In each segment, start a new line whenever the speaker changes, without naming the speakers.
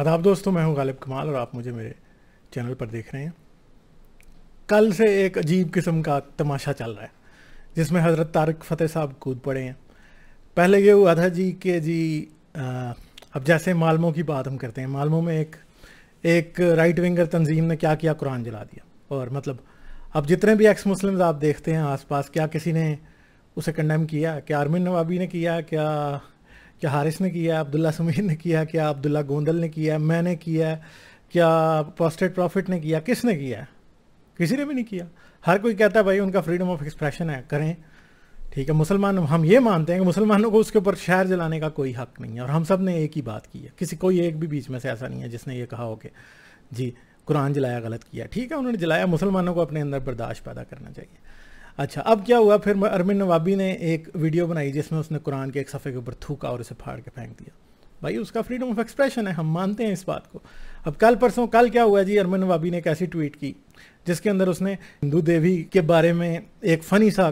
आदाब दोस्तों मैं हूँ गालिब कमाल और आप मुझे मेरे चैनल पर देख रहे हैं। कल से एक अजीब किस्म का तमाशा चल रहा है जिसमें हज़रत तारक फ़तेह साहब कूद पड़े हैं। पहले ये हुआ था जी कि जी आ, अब जैसे मालमों की बात हम करते हैं मालमों में एक एक राइट विंगर तंजीम ने क्या किया? कुरान जला दिया। और मतलब अब जितने भी एक्स मुस्लिम आप देखते हैं आसपास क्या किसी ने उसे कंडेम किया? क्या अरमिन नवाबी ने किया? क्या क्या हारिस ने किया, अब्दुल्ला समीर ने किया, क्या अब्दुल्ला गोंदल ने किया, मैंने किया, क्या पोस्टेड प्रॉफिट ने किया, किसने किया? किसी ने भी नहीं किया। हर कोई कहता है, भाई, उनका फ्रीडम ऑफ़ एक्सप्रेशन है, करें। ठीक है, मुसलमान, हम ये मानते हैं कि मुसलमानों को उसके ऊपर शहर जलाने का कोई हक नहीं है, और हम सबने एक ही बात की है। किसी, कोई एक भी बीच में से ऐसा नहीं है जिसने ये कहा हो कि, जी, कुरान जलाया, गलत किया। ठीक है, उन्होंने जलाया, मुसलमानों को अपने अंदर बर्दाश्त पैदा करना चाहिए। अच्छा अब क्या हुआ? फिर अरमिन नवाबी ने एक वीडियो बनाई जिसमें उसने कुरान के एक सफ़े के ऊपर थूका और उसे फाड़ के फेंक दिया। भाई, उसका फ्रीडम ऑफ़ एक्सप्रेशन है, हम मानते हैं इस बात को। अब कल परसों, कल क्या हुआ जी? अरमिन नवाबी ने एक ऐसी ट्वीट की, जिसके अंदर उसने हिंदू देवी के बारे में एक फ़नी सा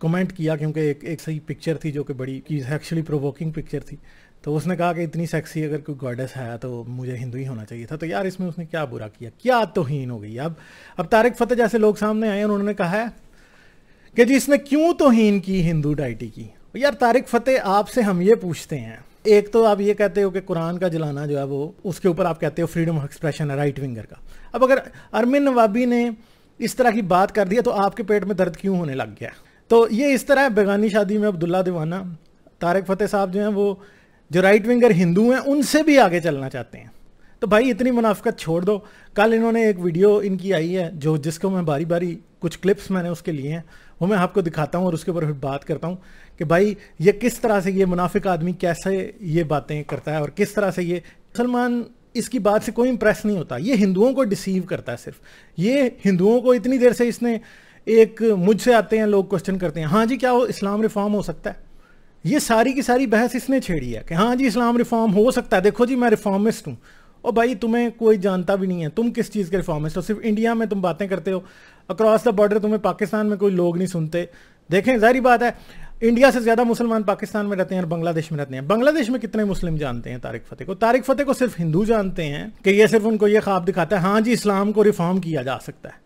कमेंट किया, क्योंकि एक एक सही पिक्चर थी जो कि बड़ी, की एक्चुअली प्रोवोकिंग पिक्चर थी। तो उसने कहा कि इतनी सेक्सी अगर कोई गॉडेस है तो मुझे हिंदू ही होना चाहिए था। तो यार, इसमें उसने क्या बुरा किया? क्या तोहीन हो गई? अब अब तारिक फतेह जैसे लोग सामने आए उन्होंने कहा है कि जी इसने क्यों तोहीन की हिंदू डाइटी की? यार तारिक फतेह आपसे हम ये पूछते हैं। एक तो आप ये कहते हो कि कुरान का जलाना जो है वो, उसके ऊपर आप कहते हो फ्रीडम एक्सप्रेशन है राइट विंगर का। अब अगर अरमिन नवाबी ने इस तरह की बात कर दिया तो आपके पेट में दर्द क्यों होने लग गया? तो ये इस तरह है, बेगानी शादी में अब्दुल्ला दीवाना, तारक फतेह साहब जो हैं वो, जो राइट विंगर हिंदू हैं, उनसे भी आगे चलना चाहते हैं। तो भाई इतनी मुनाफ्त छोड़ दो। कल इन्होंने एक वीडियो इनकी आई है, जो जिसको मैं बारी बारी कुछ क्लिप्स मैंने उसके लिए हैं वो मैं आपको दिखाता हूँ और उसके ऊपर फिर बात करता हूँ कि भाई, ये किस तरह से ये मुनाफिक आदमी कैसे ये बातें करता है और किस तरह से ये मुसलमान, इसकी बात से कोई इंप्रेस नहीं होता। ये हिंदुओं को डिसीव करता है सिर्फ़। ये हिंदुओं को इतनी देर से इसने एक मुझसे आते हैं, लोग क्वेश्चन करते हैं हाँ जी, क्या वो इस्लाम रिफॉर्म हो सकता है? ये सारी की सारी बहस इसने छेड़ी है कि हाँ जी, इस्लाम रिफॉर्म हो सकता है। देखो जी, मैं रिफॉर्मिस्ट हूँ। और भाई, तुम्हें कोई जानता भी नहीं है। तुम किस चीज़ के रिफॉर्मिस्ट हो? सिर्फ़ इंडिया में तुम बातें करते हो। अक्रॉस द बॉर्डर तुम्हें पाकिस्तान में कोई लोग नहीं सुनते। देखें जारी बात है इंडिया से ज़्यादा मुसलमान पाकिस्तान में रहते हैं और बांग्लादेश में रहते हैं। बांग्लादेश में कितने मुस्लिम जानते हैं तारिक फतेह को? तारिक फतेह को सिर्फ़ हिंदू जानते हैं कि ये सिर्फ़ उनको ये ख्वाब दिखाता है हाँ जी, इस्लाम को रिफॉर्म किया जा सकता है।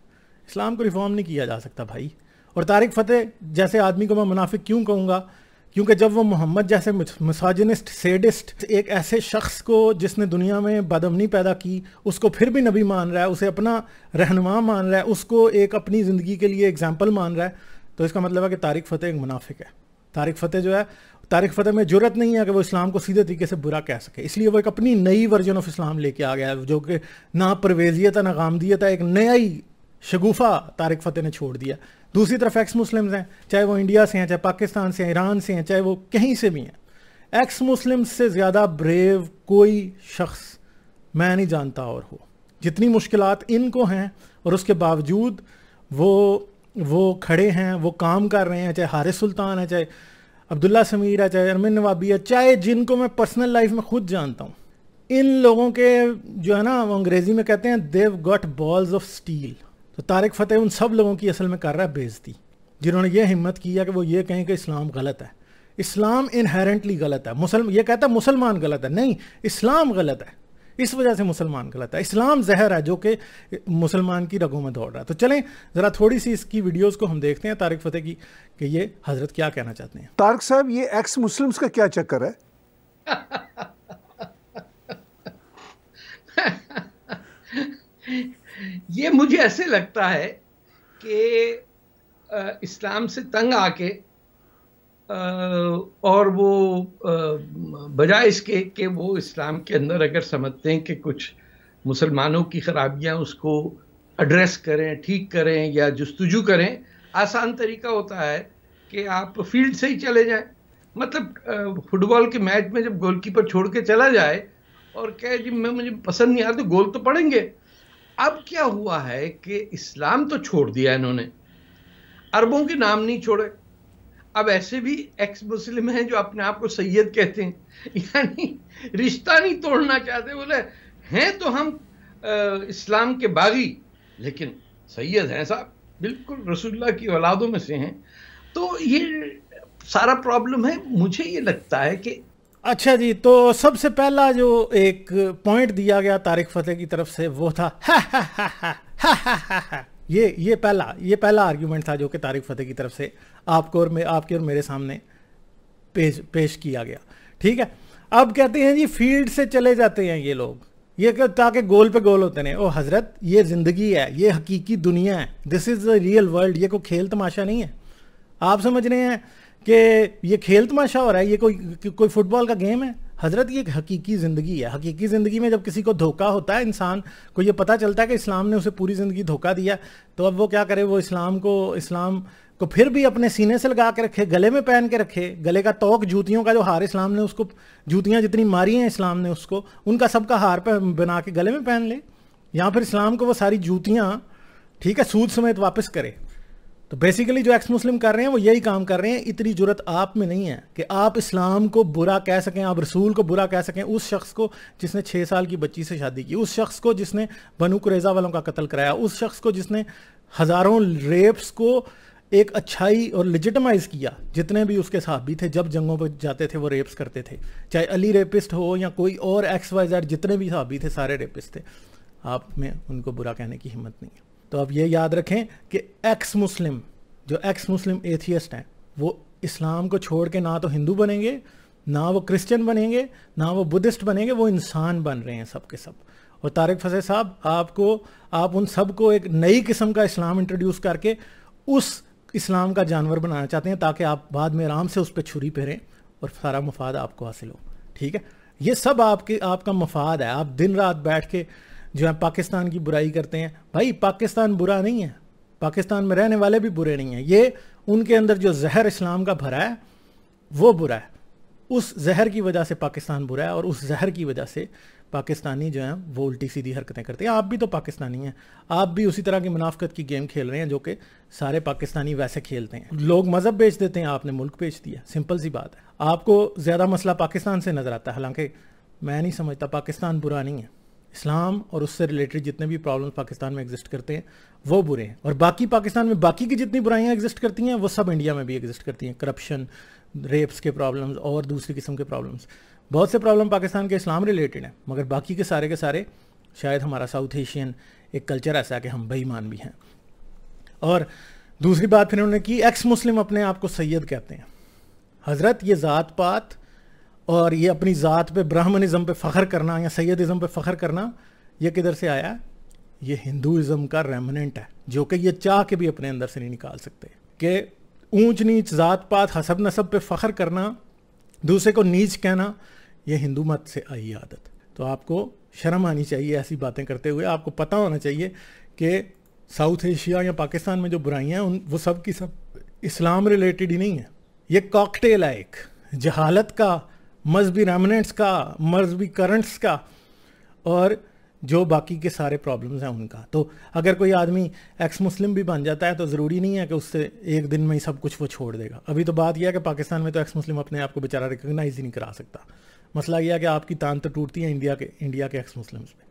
इस्लाम को रिफॉर्म नहीं किया जा सकता भाई। और तारिक फतेह, जैसे आदमी को मैं मुनाफिक क्यों कहूँगा? क्योंकि जब वो मोहम्मद जैसे मिसाजनिस्ट, सेडिस्ट, एक ऐसे शख्स को जिसने दुनिया में बदमनी पैदा की, उसको फिर भी नबी मान रहा है, उसे अपना रहनुमा मान रहा है, उसको एक अपनी ज़िंदगी के लिए एग्ज़ाम्पल मान रहा है तो इसका मतलब है कि तारिक फ़तेह एक मुनाफिक है। तारिक फ़तेह जो है, तारिक फ़तेह में ज़रूरत नहीं है कि वो इस्लाम को सीधे तरीके से बुरा कह सके। इसलिए वो एक अपनी नई वर्जन ऑफ़ इस्लाम लेके आ गया है, जो कि ना परवेजियत है, ना गामदियत है, एक नया ही शगुफा तारिक फ़तेह ने छोड़ दिया। दूसरी तरफ़ एक्स मुस्लिम्स हैं, चाहे वो इंडिया से हैं, चाहे पाकिस्तान से हैं ईरान से हैं, चाहे वो कहीं से भी हैं। एक्स मुस्लिम से ज़्यादा ब्रेव कोई शख्स मैं नहीं जानता और हो। जितनी मुश्किल इनको हैं और उसके बावजूद वो वो खड़े हैं, वो काम कर रहे हैं, चाहे हारिस सुल्तान है, चाहे अब्दुल्ला समीर है, चाहे अरमिन नवाबी है, चाहे जिनको मैं पर्सनल लाइफ में खुद जानता हूँ। इन लोगों के जो है ना अंग्रेज़ी में कहते हैं they've got balls of steel तो तारिक फ़तेह उन सब लोगों की असल में कर रहा है बेजती जिन्होंने ये हिम्मत की है कि वो ये कहें कि इस्लाम गलत है। इस्लाम इनहेरेंटली गलत है। मुसल ये कहता है मुसलमान गलत है। नहीं इस्लाम गलत है। इस वजह से मुसलमान गलत है। इस्लाम जहर है जो कि मुसलमान की रगों में दौड़ रहा है। तो चलें ज़रा थोड़ी सी इसकी वीडियोस को हम देखते हैं तारिक फ़तेह की कि ये हज़रत क्या कहना चाहते हैं।
तारिक साहब ये एक्स मुस्लिम्स का क्या चक्कर है?
ये मुझे ऐसे लगता है कि इस्लाम से तंग आके और वो बजाय इसके कि वो इस्लाम के अंदर अगर समझते हैं कि कुछ मुसलमानों की खराबियाँ उसको एड्रेस करें, ठीक करें या जस्तजू करें, आसान तरीका होता है कि आप फ़ील्ड से ही चले जाएँ। मतलब फुटबॉल के मैच में जब गोलकीपर छोड़ के चला जाए और कहे, जी, मैं, मुझे पसंद नहीं आता तो गोल तो पड़ेंगे। अब क्या हुआ है कि इस्लाम तो छोड़ दिया इन्होंने। अरबों के नाम नहीं छोड़े। अब ऐसे भी एक्स मुस्लिम हैं जो अपने आप को सैयद कहते हैं। यानी रिश्ता नहीं तोड़ना चाहते बोले हैं तो हम आ, इस्लाम के बागी लेकिन सैयद हैं साहब। बिल्कुल रसुल्ला की औलादों में से हैं। तो ये सारा प्रॉब्लम है। मुझे ये लगता है कि
अच्छा जी तो सबसे पहला जो एक पॉइंट दिया गया तारिक फतेह की तरफ़ से वो था। ये ये पहला ये पहला आर्ग्यूमेंट था जो कि तारिक फतेह की तरफ़ से आपको और मैं, आपके और मेरे सामने पेश पेश किया गया। ठीक है? अब कहते हैं जी, फ़ील्ड से चले जाते हैं ये लोग। ये ताकि गोल पे गोल होते हैं ओ, हज़रत, ये ज़िंदगी है, ये हकीकी दुनिया है। This is the real world ये कोई खेल तमाशा नहीं है। आप समझ रहे हैं? कि ये खेल तमाशा हो रहा है, ये कोई कोई फुटबॉल का गेम है? हज़रत, ये एक हकीकी ज़िंदगी है। हकीकी ज़िंदगी में जब किसी को धोखा होता है, इंसान को ये पता चलता है कि इस्लाम ने उसे पूरी ज़िंदगी धोखा दिया तो अब वो क्या करे? वो इस्लाम को इस्लाम को फिर भी अपने सीने से लगा के रखे, गले में पहन के रखे, गले का तोक, जूतियों का जो हार इस्लाम ने उसको, जूतियाँ जितनी मारी हैं इस्लाम ने उसको, उनका सबका हार पर बना के गले में पहन ले। या फिर इस्लाम को वो सारी जूतियाँ, ठीक है, सूद समेत वापस करे। तो बेसिकली जो एक्स मुस्लिम कर रहे हैं, वो यही काम कर रहे हैं, इतनी ज़रूरत आप में नहीं है कि आप इस्लाम को बुरा कह सकें, आप रसूल को बुरा कह सकें, उस शख्स को जिसने छः साल की बच्ची से शादी की, उस शख्स को जिसने बनु कुरेजा वालों का कत्ल कराया, उस शख्स को जिसने हज़ारों रेप्स को एक अच्छाई और लिजिटमाइज किया, जितने भी उसके साहबी थे, जब जंगों पर जाते थे, वो रेप्स करते थे। चाहे अली रेपिस्ट हो या कोई और एक्स वाई जेड जितने भी साहबी थे, सारे रेपिस्ट थे। आप में उनको बुरा कहने की हिम्मत नहीं है। तो आप ये याद रखें कि एक्स मुस्लिम जो एक्स मुस्लिम एथियस्ट हैं, वो इस्लाम को छोड़ के ना तो हिंदू बनेंगे, ना वो क्रिश्चियन बनेंगे, ना वो बुद्धिस्ट बनेंगे, वो इंसान बन रहे हैं सब के सब। और तारिक फसे साहब, आपको, आप उन सबको एक नई किस्म का इस्लाम इंट्रोड्यूस करके उस इस्लाम का जानवर बनाना चाहते हैं, ताकि आप बाद में आराम से उस पर छुरी फेरें और सारा मफाद आपको हासिल हो। ठीक है? ये सब आपके, आपका मफाद है। आप दिन रात बैठ के जो है, पाकिस्तान की बुराई करते हैं। भाई, पाकिस्तान बुरा नहीं है। पाकिस्तान में रहने वाले भी बुरे नहीं हैं। ये उनके अंदर जो जहर इस्लाम का भरा है, वो बुरा है। उस जहर की वजह से पाकिस्तान बुरा है और उस जहर की वजह से पाकिस्तानी जो हैं, वो उल्टी सीधी हरकतें करते हैं। आप भी तो पाकिस्तानी हैं। आप भी उसी तरह की मुनाफ्त की गेम खेल रहे हैं जो कि सारे पाकिस्तानी वैसे खेलते हैं। लोग मज़हब बेच देते हैं, आपने मुल्क बेच दिया। सिंपल सी बात है। आपको ज़्यादा मसला पाकिस्तान से नज़र आता है। हालाँकि मैं नहीं समझता, पाकिस्तान बुरा नहीं है। इस्लाम और उससे रिलेटेड जितने भी प्रॉब्लम पाकिस्तान में एग्जिस्ट करते हैं, वो बुरे हैं। और बाकी पाकिस्तान में बाकी की जितनी बुराइयाँ एग्जिस्ट करती हैं, वो सब इंडिया में भी एग्जिस्ट करती हैं। करप्शन रेप्स के प्रॉब्लम्स और दूसरी किस्म के प्रॉब्लम्स बहुत से प्रॉब्लम पाकिस्तान के इस्लाम रिलेटेड हैं, मगर बाकी के सारे के सारे, शायद हमारा साउथ एशियन एक कल्चर ऐसा है कि हम बेईमान भी हैं। और दूसरी बात फिर उन्होंने की एक्स मुस्लिम अपने आप को सैयद कहते हैं। हज़रत ये ज़ात पात और ये अपनी ज़ात पे, ब्राह्मणिज़म पे फ़ख्र करना या सैदिज़म पे फ़ख्र करना, ये किधर से आया? ये हिंदुज़म का रेमनेंट है, जो कि ये चाह के भी अपने अंदर से नहीं निकाल सकते। कि ऊंच नीच, ज़ात पात, हसब नसब पे फ़ख्र करना, दूसरे को नीच कहना, ये हिंदू मत से आई आदत। तो आपको शर्म आनी चाहिए ऐसी बातें करते हुए। आपको पता होना चाहिए कि साउथ एशिया या पाकिस्तान में जो बुराइयाँ उन, वो सब की सब इस्लाम रिलेटेड ही नहीं है। ये कॉकटेल है एक, जहालत का मजहबी रेमनेंट्स का मजहबी करंट्स का, और जो बाकी के सारे प्रॉब्लम्स हैं उनका। तो अगर कोई आदमी एक्स मुस्लिम भी बन जाता है तो ज़रूरी नहीं है कि उससे एक दिन में ही सब कुछ वो छोड़ देगा। अभी तो बात यह है कि पाकिस्तान में तो एक्स मुस्लिम अपने आप को बेचारा रिकगनाइज ही नहीं करा सकता। मसला यह है कि आपकी तान तो टूटती है इंडिया के इंडिया के एक्स मुस्लिम्स में।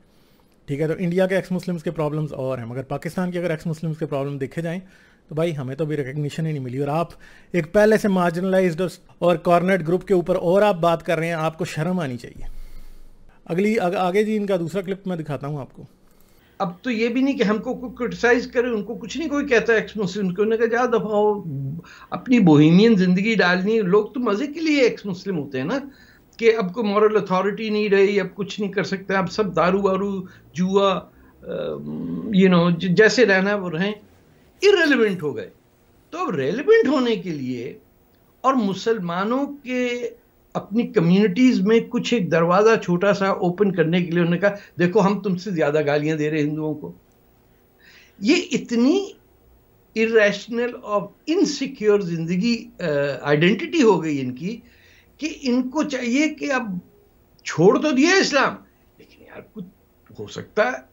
ठीक है तो इंडिया के एक्स मुस्लिम्स के प्रॉब्लम्स और हैं, मगर पाकिस्तान के अगर एक्स मुस्लिम्स के प्रॉब्लम देखे जाएँ तो भाई हमें तो अभी रिकग्निशन ही नहीं मिली। और आप एक पहले से मार्जिनलाइज और कॉर्नेट ग्रुप के ऊपर और आप बात कर रहे हैं आपको शर्म आनी चाहिए। अगली आग, आगे जी इनका दूसरा क्लिप मैं दिखाता हूँ आपको।
अब तो ये भी नहीं कि हमको कोई क्रिटिसाइज करे उनको कुछ नहीं कोई कहता एक्स मुस्लिम को उन्होंने कहा दफ़ा अपनी बोहिमियन ज़िंदगी डालनी लोग तो मज़े के लिए एक्स मुस्लिम होते हैं ना कि अब कोई मॉरल अथॉरिटी नहीं रही अब कुछ नहीं कर सकते अब सब दारू वारू जुआ यू नो जैसे रहना है वो रहें। इरेलीवेंट हो गए। तो अब रेलिवेंट होने के लिए और मुसलमानों के अपनी कम्युनिटीज में कुछ एक दरवाज़ा छोटा सा ओपन करने के लिए उन्होंने कहा, देखो, हम तुमसे ज़्यादा गालियाँ दे रहे हिंदुओं को। ये इतनी इरेशनल और इनसिक्योर ज़िंदगी आइडेंटिटी हो गई इनकी कि इनको चाहिए कि अब छोड़ तो दिया इस्लाम। लेकिन यार कुछ हो सकता है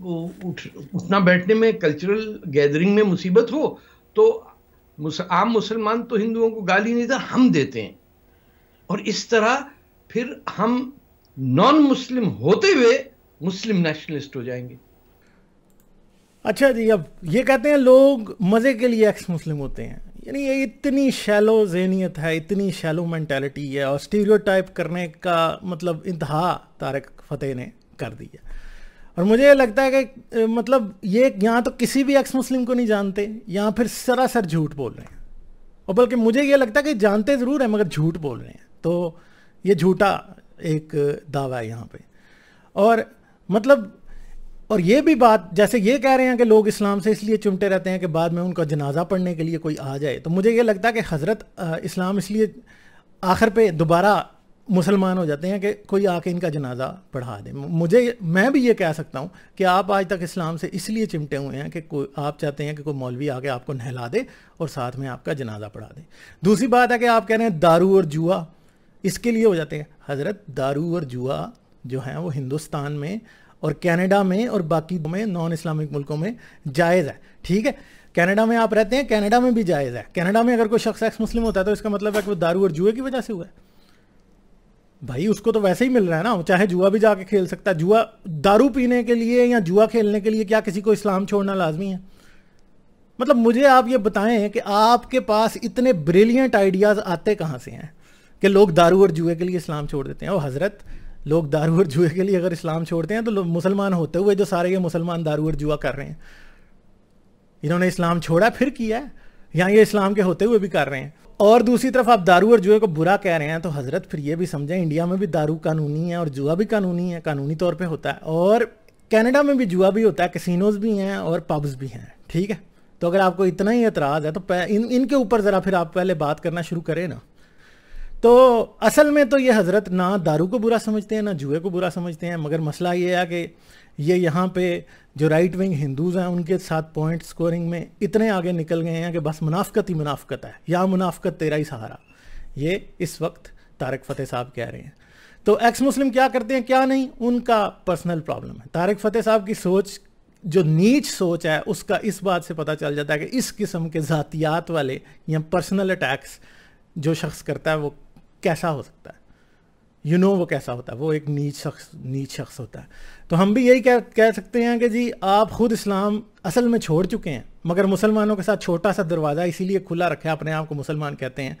उठ उठना बैठने में कल्चरल गैदरिंग में मुसीबत हो तो मुस, आम मुसलमान तो हिंदुओं को गाली नहीं था हम देते हैं। और इस तरह फिर हम नॉन मुस्लिम होते हुए मुस्लिम नेशनलिस्ट हो जाएँगे।
अच्छा जी अब ये कहते हैं लोग मज़े के लिए एक्स मुस्लिम होते हैं। यानी ये इतनी शैलो जहनीत है इतनी शैलो मैंटेलिटी है और स्टीरियोटाइप करने का मतलब इंतहा तारक फतेह ने कर दी है। और मुझे ये लगता है कि मतलब ये यहाँ तो किसी भी एक्स मुस्लिम को नहीं जानते, यहाँ फिर सरासर झूठ बोल रहे हैं। और बल्कि मुझे ये लगता है कि जानते ज़रूर हैं, मगर झूठ बोल रहे हैं। तो ये झूठा एक दावा है यहाँ पे। और मतलब और ये भी बात, जैसे ये कह रहे हैं कि लोग इस्लाम से इसलिए चिमटे रहते हैं कि बाद में उनका जनाजा पढ़ने के लिए कोई आ जाए तो मुझे ये लगता है कि हज़रत इस्लाम इसलिए आखिर पे दोबारा मुसलमान हो जाते हैं कि कोई आके इनका जनाजा पढ़ा दे। मुझे मैं भी ये कह सकता हूँ कि आप आज तक इस्लाम से इसलिए चिमटे हुए हैं कि कोई, आप चाहते हैं कि कोई मौलवी आके आपको नहला दे और साथ में आपका जनाजा पढ़ा दे। दूसरी बात है कि आप कह रहे हैं दारू और जुआ, इसके लिए हो जाते हैं। हज़रत, दारू और जुआ जो है वो हिंदुस्तान में और कनाडा में और बाकी में नॉन इस्लामिक मुल्कों में जायज़ है। ठीक है? कनाडा में आप रहते हैं, कनाडा में भी जायज़ है। कनाडा में अगर कोई शख्स एक्स मुस्लिम होता है तो इसका मतलब है कि वो दारू और जुए की वजह से हुआ है। भाई, उसको तो वैसे ही मिल रहा है ना। चाहे जुआ भी जाके खेल सकता है। जुआ दारू पीने के लिए या जुआ खेलने के लिए क्या किसी को इस्लाम छोड़ना लाजमी है? मतलब मुझे आप ये बताएँ कि आपके पास इतने ब्रिलियंट आइडियाज़ आते कहाँ से हैं कि लोग दारू और जुए के लिए इस्लाम छोड़ देते हैं? और हज़रत, लोग दारू और जुए के लिए अगर इस्लाम छोड़ते हैं तो मुसलमान होते हुए जो सारे ये मुसलमान दारू और जुआ कर रहे हैं, इन्होंने इस्लाम छोड़ा, फिर किया है? या ये इस्लाम के होते हुए भी कर रहे हैं? और दूसरी तरफ़ आप दारू और जुए को बुरा कह रहे हैं तो हज़रत फिर ये भी समझें, इंडिया में भी दारू कानूनी है और जुआ भी कानूनी है, कानूनी तौर पे होता है। और कनाडा में भी जुआ भी होता है कैसीनोज भी हैं और पब्स भी हैं, ठीक है? तो अगर आपको इतना ही एतराज़ है तो इन, इनके ऊपर ज़रा फिर आप पहले बात करना शुरू करें ना। तो असल में तो ये हज़रत ना दारू को बुरा समझते हैं, ना जुए को बुरा समझते हैं, मगर मसला ये है कि ये यहाँ पे जो राइट विंग हिंदूज़ हैं, उनके साथ पॉइंट स्कोरिंग में इतने आगे निकल गए हैं कि बस मुनाफ्त ही मुनाफ्त है। या मुनाफ्त तेरा ही सहारा। ये इस वक्त तारक फ़तेह साहब कह रहे हैं। तो एक्स मुस्लिम क्या करते हैं, क्या नहीं? उनका पर्सनल प्रॉब्लम है। तारक फ़तेह साहब की सोच, जो नीच सोच है, उसका इस बात से पता चल जाता है कि इस किस्म के ज़ातियात वाले या पर्सनल अटैक्स जो शख्स करता है, वो कैसा हो सकता है? यू you नो know वो कैसा होता है? वो एक नीच शख्स नीच शख्स होता है। तो हम भी यही कह कह सकते हैं कि जी, आप खुद इस्लाम असल में छोड़ चुके हैं, मगर मुसलमानों के साथ छोटा सा दरवाज़ा इसीलिए खुला रखा, अपने आप को मुसलमान कहते हैं,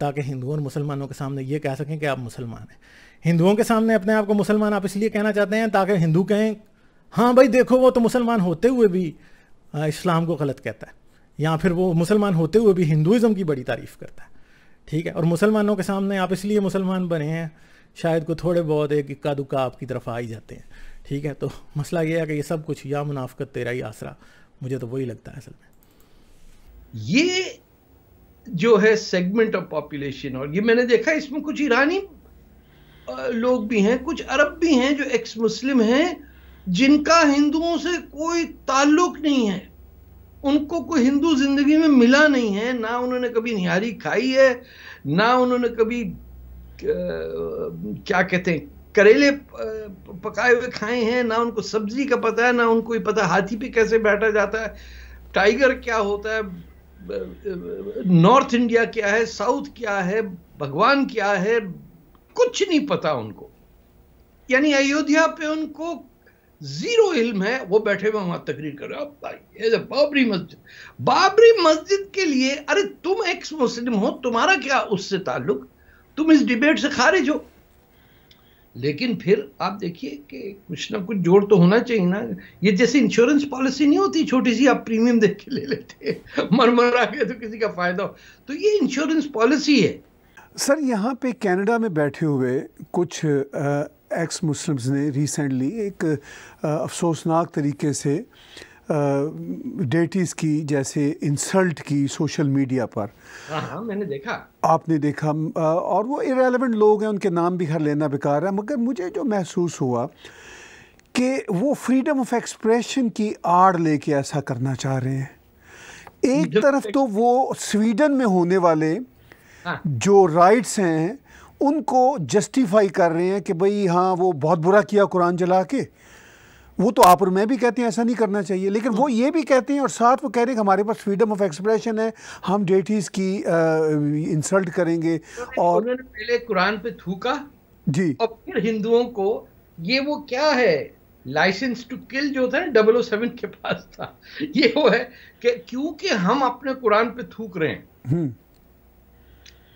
ताकि हिंदुओं और मुसलमानों के सामने ये कह सकें कि आप मुसलमान हैं। हिंदुओं के सामने अपने आप को मुसलमान आप इसलिए कहना चाहते हैं ताकि हिंदू कहें हाँ भाई, देखो वो तो मुसलमान होते हुए भी इस्लाम को गलत कहता है। या फिर वो मुसलमान होते हुए भी हिंदुज़म की बड़ी तारीफ़ करता है। ठीक है? और मुसलमानों के सामने आप इसलिए मुसलमान बने हैं शायद को थोड़े बहुत एक इक्का दुक्का आपकी तरफ़ आ ही जाते हैं। ठीक है? तो मसला ये है कि ये सब कुछ या मुनाफ्त तेरा ही आसरा। मुझे तो वही लगता है असल में।
ये जो है सेगमेंट ऑफ़ पॉपुलेशन और ये मैंने देखा इसमें कुछ ईरानी लोग भी हैं, कुछ अरब भी हैं जो एक्स मुस्लिम हैं, जिनका हिंदुओं से कोई ताल्लुक नहीं है। उनको कोई हिंदू ज़िंदगी में मिला नहीं है, ना उन्होंने कभी निहारी खाई है, ना उन्होंने कभी क्या कहते हैं, करेले पकाए हुए खाए हैं, ना उनको सब्ज़ी का पता है, ना उनको पता हाथी पे कैसे बैठा जाता है। टाइगर क्या होता है नॉर्थ इंडिया क्या है, साउथ क्या है, भगवान क्या है, कुछ नहीं पता उनको। यानी अयोध्या पे उनको ज़ीरो इल्म है, वो बैठे हुए वहाँ तकरीर कर रहे भाई बाबरी मस्जिद बाबरी मस्जिद के लिए, अरे तुम एक्स मुस्लिम हो, तुम्हारा क्या उससे ताल्लुक? तुम इस डिबेट से खारिज हो। लेकिन फिर आप देखिए कि कुछ ना कुछ जोड़ तो होना चाहिए ना। ये जैसे इंश्योरेंस पॉलिसी नहीं होती, छोटी सी आप प्रीमियम देख के ले लेते मर मर आ गए तो किसी का फ़ायदा हो। तो ये इंश्योरेंस पॉलिसी है।
सर, यहाँ पे कनाडा में बैठे हुए कुछ एक्स मुस्लिम्स ने रिसेंटली एक अफसोसनाक तरीके से डेटीज़ की जैसे इंसल्ट की सोशल मीडिया पर।
हाँ हाँ मैंने देखा।
आपने देखा और वो इरेलीवेंट लोग हैं उनके नाम भी हर लेना बेकार है मगर मुझे जो महसूस हुआ कि वो फ्रीडम ऑफ़ एक्सप्रेशन की आड़ लेके ऐसा करना चाह रहे हैं। एक तरफ़ तो वो स्वीडन में होने वाले हाँ। जो राइट्स हैं उनको जस्टिफाई कर रहे हैं कि भाई हाँ वो बहुत बुरा किया कुरान जला के वो तो आप और मैं भी कहते हैं ऐसा नहीं करना चाहिए। लेकिन वो ये भी कहते हैं और साथ वो कह रहे हैं कि हमारे पास फ्रीडम ऑफ़ एक्सप्रेशन है हम डेटीज की आ, इंसल्ट करेंगे और
उन्होंने पहले कुरान पे थूका
जी।
और फिर हिंदुओं को ये वो क्या है? लाइसेंस टू किल जो था डबल ओ सेवन के पास था। ये वो है कि क्योंकि हम अपने कुरान पे थूक रहे हैं। हम्म।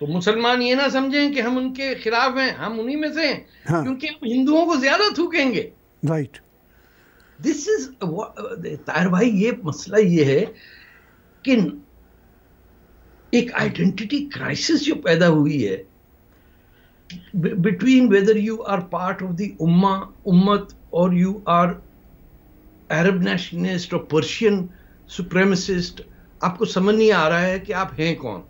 तो मुसलमान ये ना समझें कि हम उनके खिलाफ हैं हम उन्हीं में से हैं हाँ. क्योंकि हम हिंदुओं को ज़्यादा थूकेंगे।
राइट
दिस इज़ तार भाई ये मसला ये है कि एक आइडेंटिटी क्राइसिस जो पैदा हुई है between whether you are part of the ummah, ummat or you are Arab nationalist or Persian supremacist, आपको समझ नहीं आ रहा है कि आप हैं कौन।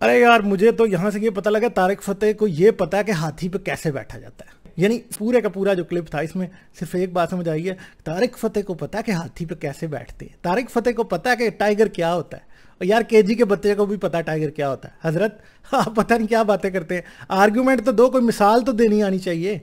अरे यार मुझे तो यहाँ से ये पता लगा तारिक फतेह को ये पता है कि हाथी पे कैसे बैठा जाता है। यानी पूरे का पूरा जो क्लिप था, इसमें सिर्फ़ एक बात समझ आई है, तारिक फतेह को पता है कि हाथी पे कैसे बैठते हैं। तारिक फतेह को पता है कि टाइगर क्या होता है। और यार, केजी के बच्चे को भी पता टाइगर क्या होता है। हज़रत, आप पता नहीं क्या बातें करते हैं। आर्ग्यूमेंट तो दो, कोई मिसाल तो देनी आनी चाहिए।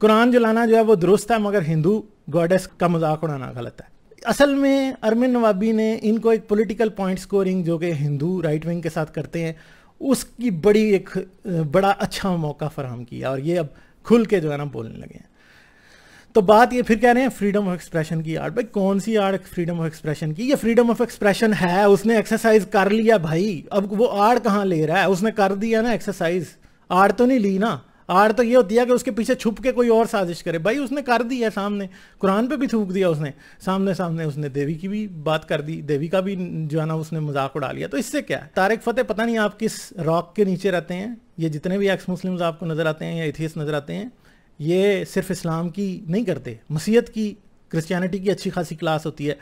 कुरान जलाना जो है, वो दुरुस्त है, मगर हिंदू गॉडेस का मज़ाक उड़ाना गलत है। असल में अरमिन नवाबी ने इनको एक पॉलिटिकल पॉइंट स्कोरिंग जो कि हिंदू राइट विंग के साथ करते हैं, उसकी बड़ी एक बड़ा अच्छा मौका फराहम किया। और ये अब खुल के जो है ना बोलने लगे हैं। तो बात ये फिर कह रहे हैं फ्रीडम ऑफ़ एक्सप्रेशन की आर्ट भाई कौन सी आर्ट फ्रीडम ऑफ़ एक्सप्रेशन की? ये फ्रीडम ऑफ़ एक्सप्रेशन है, उसने एक्सरसाइज कर लिया भाई। अब वो आर्ट कहाँ ले रहा है? उसने कर दिया ना एक्सरसाइज आर्ट तो नहीं ली ना। आर्ट तो ये होती है कि उसके पीछे छुप के कोई और साजिश करे। भाई, उसने कर दी है सामने। कुरान पे भी थूक दिया उसने। सामने सामने उसने देवी की भी बात कर दी, देवी का भी जो है ना उसने मज़ाक उड़ा लिया। तो इससे क्या? है तारिक फतेह, पता नहीं आप किस रॉक के नीचे रहते हैं, ये जितने भी एक्स मुस्लिम्स आपको नज़र आते हैं या इथियस नज़र आते हैं, ये सिर्फ़ इस्लाम की नहीं करते। मसीहत की क्रिश्चियनिटी की अच्छी खासी क्लास होती है,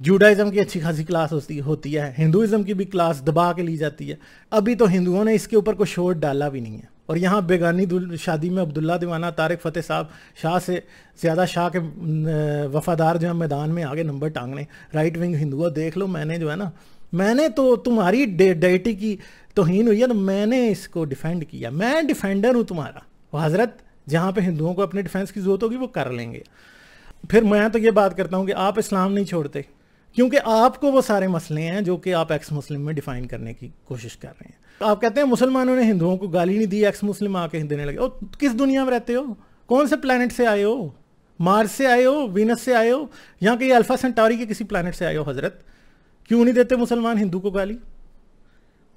जूडाइज़म की अच्छी खासी क्लास होती होती है हिंदुज़म की भी क्लास दबा के ली जाती है। अभी तो हिंदुओं ने इसके ऊपर कोई शोर डाला भी नहीं है। और यहाँ बेगानी शादी में अब्दुल्ला दीवाना, तारक फ़तेह साहब, शाह से ज़्यादा शाह के वफादार जो है, मैदान में आगे नंबर टांगने। राइट विंग हिंदुआ देख लो, मैंने जो है ना, मैंने तो तुम्हारी डेटी की तोहन हुई है तो मैंने इसको डिफेंड किया। मैं डिफेंडर हूँ तुम्हारा। वो हज़रत, जहाँ पे हिंदुओं को अपने डिफेंस की ज़रूरत होगी, वो कर लेंगे। फिर मैं तो ये बात करता हूँ कि आप इस्लाम नहीं छोड़ते। क्योंकि आपको वो सारे मसले हैं जो कि आप एक्स मुस्लिम में डिफाइन करने की कोशिश कर रहे हैं। आप कहते हैं मुसलमानों ने हिंदुओं को गाली नहीं दी एक्स मुस्लिम आके देने लगे। और किस दुनिया में रहते हो? कौन से प्लानट से आए हो? मार्स से आए हो? वीनस से आए हो? यहाँ के अल्फ़ा सेंटारी के किसी प्लानट से आए हो, हज़रत? क्यों नहीं देते मुसलमान हिंदू को गाली?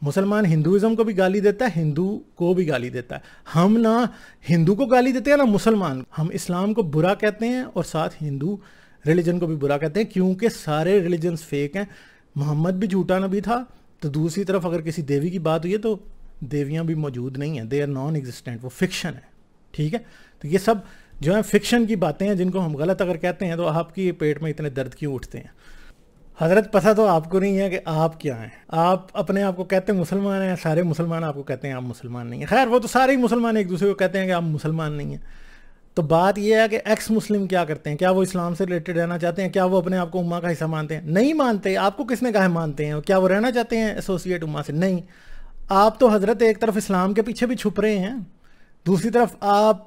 मुसलमान हिंदुज़म को भी गाली देता है, हिंदू को भी गाली देता है। हम ना हिंदू को गाली देते हैं, ना मुसलमान। हम इस्लाम को बुरा कहते हैं और साथ हिंदू रिलीजन को भी बुरा कहते हैं, क्योंकि सारे रिलीजन्स फेक हैं। मोहम्मद भी झूठा नबी था तो दूसरी तरफ़ अगर किसी देवी की बात हुई है तो देवियाँ भी मौजूद नहीं हैं। दे आर नॉन एग्जिस्टेंट वो फिक्शन है। ठीक है? तो ये सब जो है फिक्शन की बातें हैं, जिनको हम गलत अगर कहते हैं तो आपकी पेट में इतने दर्द क्यों उठते हैं? हज़रत, पता तो आपको नहीं है कि आप क्या हैं। आप अपने आप को कहते हैं मुसलमान हैं, सारे मुसलमान आपको कहते हैं आप मुसलमान नहीं हैं। खैर, वो तो सारे ही मुसलमान एक दूसरे को कहते हैं कि आप मुसलमान नहीं हैं। तो बात यह है कि एक्स मुस्लिम क्या करते हैं? क्या वो इस्लाम से रिलेटेड रहना चाहते हैं? क्या वो अपने आप को उम्मा का हिस्सा मानते हैं? नहीं मानते। आपको किसने कहा मानते हैं? क्या वो रहना चाहते हैं एसोसिएट उमा से? नहीं। आप तो हज़रत एक तरफ़ इस्लाम के पीछे भी छुप रहे हैं। दूसरी तरफ़ आप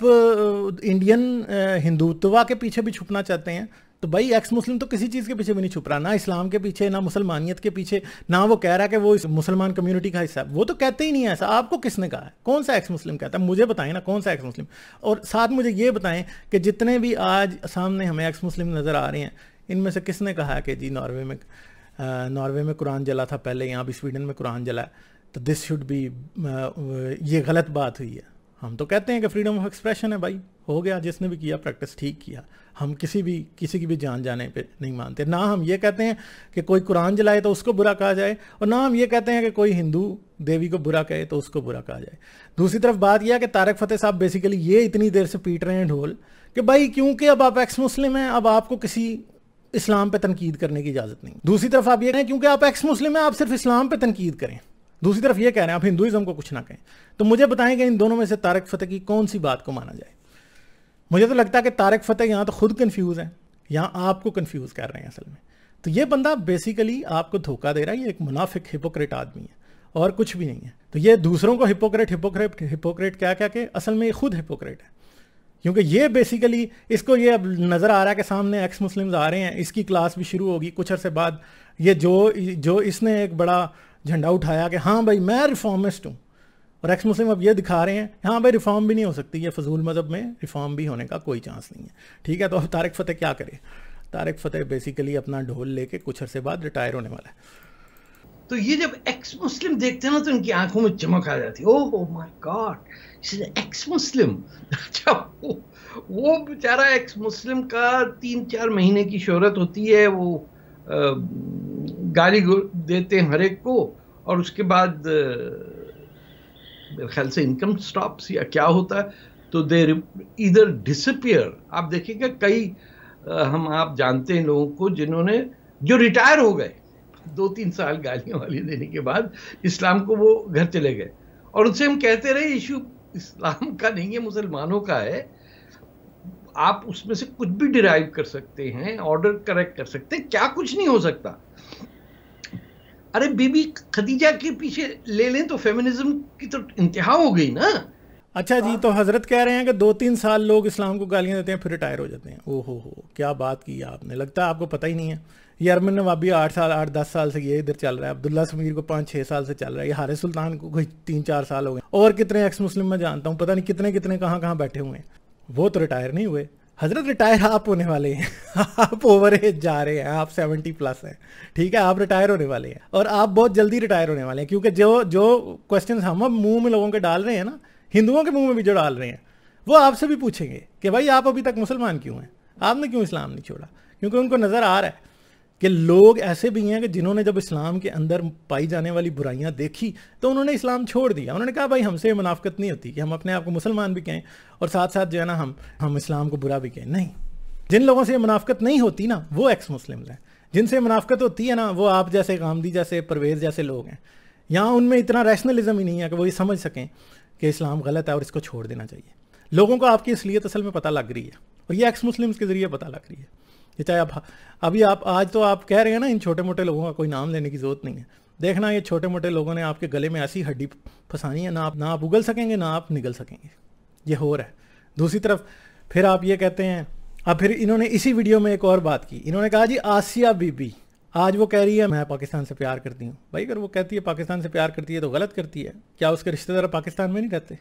इंडियन हिंदुत्वा के पीछे भी छुपना चाहते हैं। तो भाई एक्स मुस्लिम तो किसी चीज़ के पीछे भी नहीं छुप रहा, ना इस्लाम के पीछे, ना मुसलमानियत के पीछे, ना वो कह रहा है कि वो इस मुसलमान कम्युनिटी का हिस्सा है। वो तो कहते ही नहीं है ऐसा। आपको किसने कहा है? कौन सा एक्स मुस्लिम कहता है? मुझे बताएँ ना, कौन सा एक्स मुस्लिम और साथ मुझे ये बताएँ कि जितने भी आज सामने हमें एक्स मुस्लिम नज़र आ रहे हैं, इनमें से किसने कहा है कि जी नॉर्वे में नॉर्वे में कुरान जला था पहले, यहाँ भी स्वीडन में कुरान जला है तो दिस शुड बी ये गलत बात हुई है। हम तो कहते हैं कि फ्रीडम ऑफ़ एक्सप्रेशन है भाई। हो गया, जिसने भी किया प्रैक्टिस ठीक किया। हम किसी भी, किसी की भी जान जाने पे नहीं मानते। ना हम ये कहते हैं कि कोई कुरान जलाए तो उसको बुरा कहा जाए, और ना हम ये कहते हैं कि कोई हिंदू देवी को बुरा कहे तो उसको बुरा कहा जाए। दूसरी तरफ़ बात यह है कि तारक फतेह साहब बेसिकली ये इतनी देर से पीट रहे हैं ढोल कि भाई क्योंकि अब आप एक्स मुस्लिम हैं, अब आपको किसी इस्लाम पे तनकीद करने की इजाज़त नहीं। दूसरी तरफ़ आप ये कहें क्योंकि आप एक्स मुस्लिम हैं, आप सिर्फ़ इस्लाम पे तनकीद करें। दूसरी तरफ़ ये कह रहे हैं आप हिंदुज़म को कुछ ना कहें। तो मुझे बताएँ कि इन दोनों में से तारक फतेह की कौन सी बात को माना जाए? मुझे तो लगता है कि तारक फतेह यहाँ तो खुद कन्फ्यूज़ हैं, यहाँ आपको कन्फ्यूज़ कर रहे हैं असल में। तो ये बंदा बेसिकली आपको धोखा दे रहा है, ये एक मुनाफिक हिपोक्रेट आदमी है, और कुछ भी नहीं है। तो ये दूसरों को हिपोक्रेट हिपोक्रेट हिपोक्रेट क्या क्या के, असल में ये खुद हिपोक्रेट है। क्योंकि ये बेसिकली इसको ये अब नज़र आ रहा है कि सामने एक्स मुस्लिम्स आ रहे हैं, इसकी क्लास भी शुरू होगी, कुछ अरसे बाद ये जो जो इसने एक बड़ा झंडा उठाया कि हाँ भाई मैं रिफॉर्मिस्ट हूँ और एक्स मुस्लिम अब ये दिखा रहे हैं हाँ भाई रिफॉर्म भी नहीं हो सकती ये फजूल मज़हब में रिफॉर्म भी होने का कोई चांस नहीं है। ठीक है तो अब तारक फ़तेह क्या करे? तारक फ़तेह बेसिकली अपना ढोल लेके कुछ अरसे बाद रिटायर होने वाला है।
तो ये जब एक्स मुस्लिम देखते हैं ना तो इनकी आँखों में चमक आ जाती है। Oh my God ex Muslim अच्छा वो, बेचारा एक्स मुस्लिम का तीन चार महीने की शोहरत होती है वो आ, गाली देते हैं हर एक को और उसके बाद मेरे ख्याल से इनकम स्टॉप्स या क्या होता है तो देर इधर डिसपियर आप देखिएगा कई हम आप जानते हैं लोगों को जिन्होंने, जो रिटायर हो गए दो तीन साल गालियाँ वाली देने के बाद इस्लाम को वो घर चले गए। और उनसे हम कहते रहे इशू इस्लाम का नहीं है, मुसलमानों का है। आप उसमें से कुछ भी डिराइव कर सकते हैं ऑर्डर करेक्ट कर सकते हैं, क्या कुछ नहीं हो सकता। अरे बीबी, खदीजा के पीछे ले लें तो फेमिनिज्म की तो इंतहा हो गई ना।
अच्छा जी तो हज़रत कह रहे हैं कि दो तीन साल लोग इस्लाम को गालियाँ देते हैं, फिर रिटायर हो जाते हैं। ओहो हो, क्या बात की आपने। लगता है आपको पता ही नहीं है। ये अरमन नवाबी आठ साल, आठ दस साल से ये इधर चल रहा है। अब्दुल्ला समीर को पाँच छः साल से चल रहा है। ये हारे सुल्तान को कोई तीन, चार साल हो गए। और कितने एक्स मुस्लिम मैं जानता हूँ, पता नहीं कितने कितने, कहाँ कहाँ बैठे हुए हैं। वो तो रिटायर नहीं हुए। हज़रत रिटायर आप होने वाले हैं। आप ओवर एज जा रहे हैं, आप सेवेंटी प्लस हैं। ठीक है, आप रिटायर होने वाले हैं और आप बहुत जल्दी रिटायर होने वाले हैं क्योंकि जो जो क्वेश्चन हम अब मुँह में लोगों के डाल रहे हैं ना, हिंदुओं के मुँह में भी जो डाल रहे हैं, वो आपसे भी पूछेंगे कि भाई आप अभी तक मुसलमान क्यों हैं? आपने क्यों इस्लाम नहीं छोड़ा? क्योंकि उनको नज़र आ रहा है। कि लोग ऐसे भी हैं कि जिन्होंने जब इस्लाम के अंदर पाई जाने वाली बुराइयाँ देखी तो उन्होंने इस्लाम छोड़ दिया। उन्होंने कहा, भाई, हमसे मुनाफ्त नहीं होती कि हम अपने आप को मुसलमान भी कहें और साथ साथ जो है ना, हम हम इस्लाम को बुरा भी कहें। नहीं। जिन लोगों से मुनाफ्त नहीं होती ना, वो एक्स मुस्लिम हैं। जिनसे मुनाफ्त होती है ना, वो आप जैसे गामदी जैसे, परवेज़ जैसे लोग हैं। यहाँ उनमें इतना रैशनलिज्म ही नहीं है कि वो ये समझ सकें कि इस्लाम गलत है और इसको छोड़ देना चाहिए। लोगों को आपकी इसलिए असल में पता लग रही है और ये एक्स मुस्लिम्स के ज़रिए पता लग रही है। ये चाहे आप अभी आप, आज तो आप कह रहे हैं ना, इन छोटे मोटे लोगों का कोई नाम लेने की ज़रूरत नहीं है। देखना, ये छोटे मोटे लोगों ने आपके गले में ऐसी हड्डी फंसानी है, ना आप ना आप उगल सकेंगे, ना आप निगल सकेंगे। ये हो रहा है। दूसरी तरफ़, फिर आप ये कहते हैं, अब फिर इन्होंने इसी वीडियो में एक और बात की। इन्होंने कहा, जी, आसिया बीबी, आज वो कह रही है, मैं पाकिस्तान से प्यार करती हूँ। भाई, अगर वो कहती है, पाकिस्तान से प्यार करती है तो गलत करती है। क्या उसके रिश्तेदार पाकिस्तान में नहीं रहते?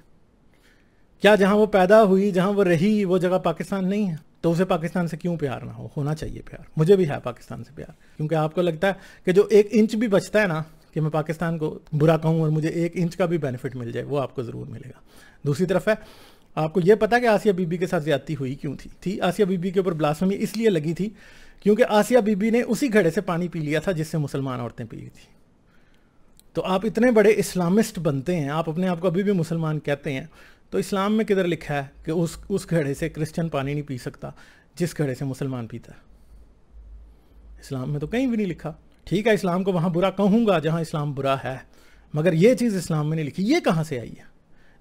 क्या जहाँ वो पैदा हुई, जहाँ वो रही, वो जगह पाकिस्तान नहीं है? तो उसे पाकिस्तान से क्यों प्यार ना हो? होना चाहिए प्यार। मुझे भी है पाकिस्तान से प्यार। क्योंकि आपको लगता है कि जो एक इंच भी बचता है ना, कि मैं पाकिस्तान को बुरा कहूँ और मुझे एक इंच का भी बेनिफिट मिल जाए, वो आपको ज़रूर मिलेगा। दूसरी तरफ़ है, आपको ये पता कि आसिया बीबी के साथ ज्यादती हुई क्यों थी? थी आसिया बीबी के ऊपर ब्लासमी इसलिए लगी थी क्योंकि आसिया बीबी ने उसी घड़े से पानी पी लिया था जिससे मुसलमान औरतें पी थी। तो आप इतने बड़े इस्लामिस्ट बनते हैं, आप अपने आप को अभी भी मुसलमान कहते हैं तो इस्लाम में किधर लिखा है कि उस उस घड़े से क्रिश्चियन पानी नहीं पी सकता, जिस घड़े से मुसलमान पीता है? इस्लाम में तो कहीं भी नहीं लिखा। ठीक है, इस्लाम को वहाँ बुरा कहूँगा जहाँ इस्लाम बुरा है, मगर ये चीज़ इस्लाम में नहीं लिखी। ये कहाँ से आई है?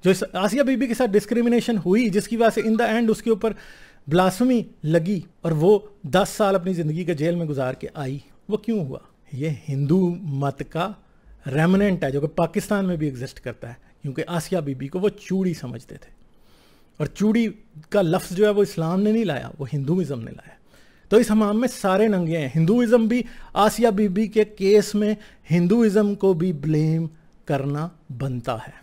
जो आसिया बीबी के साथ डिस्क्रिमिनेशन हुई, जिसकी वजह से इन द एंड उसके ऊपर ब्लासमी लगी, और वो दस साल अपनी ज़िंदगी के जेल में गुजार के आई। वो क्यों हुआ? ये हिंदू मत का रेमनेंट है, जो कि पाकिस्तान में भी एग्जिस्ट करता है। क्योंकि आसिया बीबी को वो चूड़ी समझते थे। और चूड़ी का लफ्ज़ जो है वो इस्लाम ने नहीं लाया, वो हिंदुज़म ने लाया। तो इस हमाम में सारे नंगे हैं। हिंदुज़म भी आसिया बीबी के केस में हिंदुज़म को भी ब्लेम करना बनता है।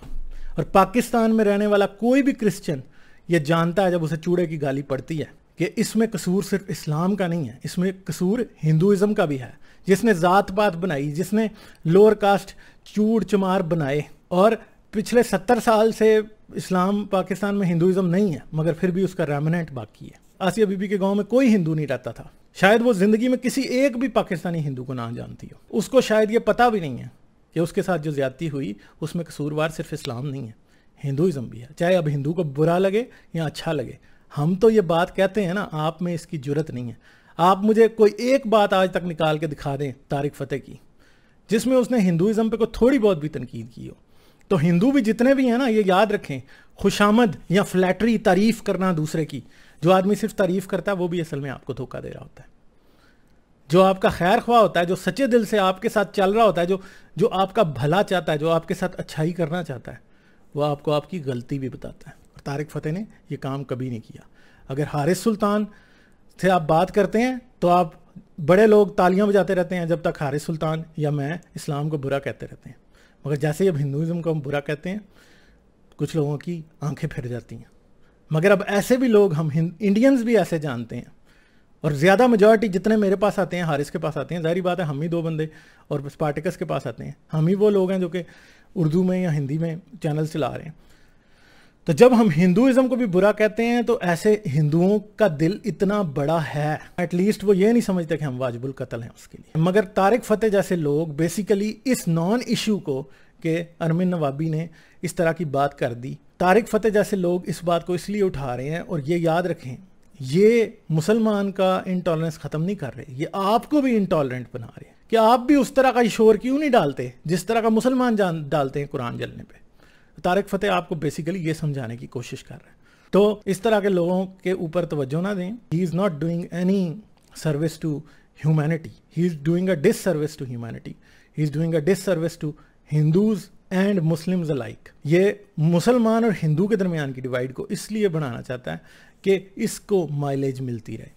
और पाकिस्तान में रहने वाला कोई भी क्रिश्चियन, ये जानता है जब उसे चूड़े की गाली पड़ती है कि इसमें कसूर सिर्फ़ इस्लाम का नहीं है, इसमें कसूर हिंदुज़म का भी है। जिसने ज़ात पात बनाई, जिसने लोअर कास्ट चूड़ चमार बनाए, और पिछले सत्तर साल से इस्लाम पाकिस्तान में हिंदुज़म नहीं है, मगर फिर भी उसका रेमनेंट बाकी है। आसिया बीबी के गाँव में कोई हिंदू नहीं रहता था। शायद वो ज़िंदगी में किसी एक भी पाकिस्तानी हिंदू को ना जानती हो। उसको शायद ये पता भी नहीं है कि उसके साथ जो ज्यादती हुई, उसमें कसूरवार सिर्फ़ इस्लाम नहीं है हिंदुज़म भी है। चाहे अब हिंदू को बुरा लगे या अच्छा लगे, हम तो ये बात कहते हैं ना, आप में इसकी ज़रूरत नहीं है। आप मुझे कोई एक बात आज तक निकाल के दिखा दें, तारिक फ़तेह की, जिसमें उसने हिंदुज़म पे कोई थोड़ी बहुत भी तनकीद की हो। तो हिंदू भी जितने भी हैं ना, ये याद रखें, खुशामद या फ्लैटरी तारीफ़ करना दूसरे की। जो आदमी सिर्फ़ तारीफ़ करता है, वो भी असल में आपको धोखा दे रहा होता है। जो आपका खैर ख्वाह होता है, जो सच्चे दिल से आपके साथ चल रहा होता है, जो जो आपका भला चाहता है, जो आपके साथ अच्छाई करना चाहता है, वो आपको आपकी गलती भी बताता है। और तारिक फ़तेह ने ये काम कभी नहीं किया। अगर हारिस सुल्तान से आप बात करते हैं तो आप बड़े लोग तालियाँ बजाते रहते हैं, जब तक हारिस सुल्तान या मैं इस्लाम को बुरा कहते रहते हैं। मगर जैसे ही अब हिंदुज़म को हम बुरा कहते हैं, कुछ लोगों की आँखें फिर जाती हैं। मगर अब ऐसे भी लोग हम इंडियंस भी ऐसे जानते हैं। और ज़्यादा मेजॉरिटी जितने मेरे पास आते हैं हारिस के पास आते हैं, ज़ाहिर बात है हम ही दो बंदे और स्पार्टिकस के पास आते हैं। हम ही वो लोग हैं जो कि उर्दू में या हिंदी में चैनल चला रहे हैं। तो जब हम हिंदुज़म को भी बुरा कहते हैं तो ऐसे हिंदुओं का दिल इतना बड़ा है। एटलीस्ट वो ये नहीं समझते कि हम वाजिबुल कत्ल हैं उसके लिए। मगर तारिक फ़तेह जैसे लोग बेसिकली इस नॉन इशू को कि अरमिन नवाबी ने इस तरह की बात कर दी। तारिक फ़तेह जैसे लोग इस बात को इसलिए उठा रहे हैं और ये याद रखें, ये मुसलमान का इंटॉलरेंस ख़त्म नहीं कर रहे, ये आपको भी इंटॉलरेंट बना रहे हैं। कि आप भी उस तरह का शोर क्यों नहीं डालते, जिस तरह का मुसलमान जान डालते हैं कुरान जलने पे? तारिक फ़तेह आपको बेसिकली ये समझाने की कोशिश कर रहे हैं। तो इस तरह के लोगों के ऊपर तवज्जो ना दें। He is not doing any service to humanity he is doing a disservice to humanity he is doing a disservice to Hindus and Muslims alike ये मुसलमान और हिंदू के दरमियान की डिवाइड को इसलिए बनाना चाहता है कि इसको माइलेज मिलती रहे।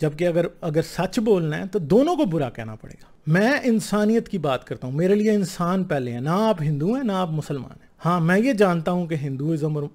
जबकि अगर अगर सच बोलना है तो दोनों को बुरा कहना पड़ेगा। मैं इंसानियत की बात करता हूँ। मेरे लिए इंसान पहले हैं। ना आप हिंदू हैं, ना आप मुसलमान हैं। हाँ मैं ये जानता हूँ कि हिंदुज़म और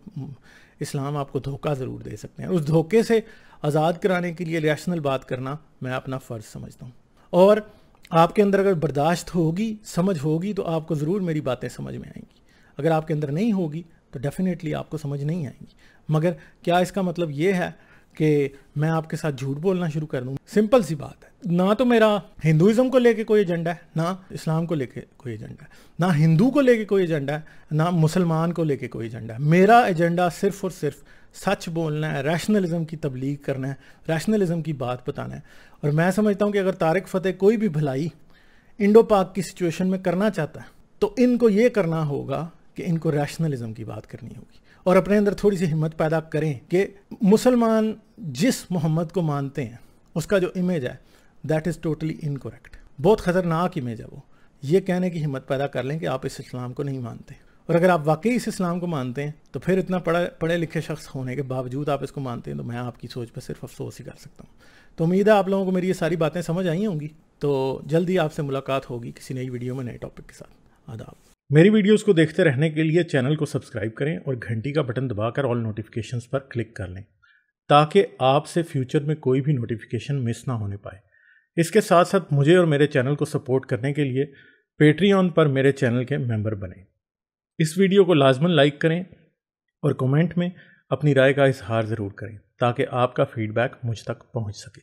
इस्लाम आपको धोखा ज़रूर दे सकते हैं। उस धोखे से आज़ाद कराने के लिए रैशनल बात करना मैं अपना फ़र्ज़ समझता हूँ। और आपके अंदर अगर बर्दाश्त होगी, समझ होगी तो आपको ज़रूर मेरी बातें समझ में आएँगी। अगर आपके अंदर नहीं होगी तो डेफिनेटली आपको समझ नहीं आएँगी। मगर क्या इसका मतलब ये है कि मैं आपके साथ झूठ बोलना शुरू कर दूँ। सिंपल सी बात है। ना तो मेरा हिंदुज़म को लेके कोई एजेंडा है, ना इस्लाम को लेके कोई एजेंडा है, ना हिंदू को लेके कोई एजेंडा है, ना मुसलमान को लेके कोई एजेंडा है। मेरा एजेंडा सिर्फ़ और सिर्फ़ सच बोलना है रैशनलिज्म की तबलीग करना है रैशनलिज्म की बात बताना है। और मैं समझता हूँ कि अगर तारक फ़तेह कोई भी भलाई इंडो पाक की सिचुएशन में करना चाहता है तो इनको ये करना होगा कि इनको रैशनलिज्म की बात करनी होगी। और अपने अंदर थोड़ी सी हिम्मत पैदा करें कि मुसलमान जिस मोहम्मद को मानते हैं, उसका जो इमेज है दैट इज़ टोटली इनकोरेक्ट बहुत ख़तरनाक इमेज है वो। ये कहने की हिम्मत पैदा कर लें कि आप इस इस्लाम को नहीं मानते। और अगर आप वाकई इस इस्लाम को मानते हैं तो फिर इतना पढ़े पढ़े लिखे शख्स होने के बावजूद आप इसको मानते हैं तो मैं आपकी सोच पर सिर्फ़ अफसोस ही कर सकता हूँ। तो उम्मीद है आप लोगों को मेरी ये सारी बातें समझ आई होंगी। तो जल्दी आपसे मुलाकात होगी किसी नई वीडियो में, नए टॉपिक के साथ। आदाब। मेरी वीडियोस को देखते रहने के लिए चैनल को सब्सक्राइब करें और घंटी का बटन दबाकर ऑल नोटिफिकेशंस पर क्लिक कर लें, ताकि आपसे फ्यूचर में कोई भी नोटिफिकेशन मिस ना होने पाए। इसके साथ साथ मुझे और मेरे चैनल को सपोर्ट करने के लिए पेट्रीऑन पर मेरे चैनल के मेंबर बने। इस वीडियो को लाजमन लाइक करें और कमेंट में अपनी राय का इजहार ज़रूर करें, ताकि आपका फीडबैक मुझ तक पहुँच सके।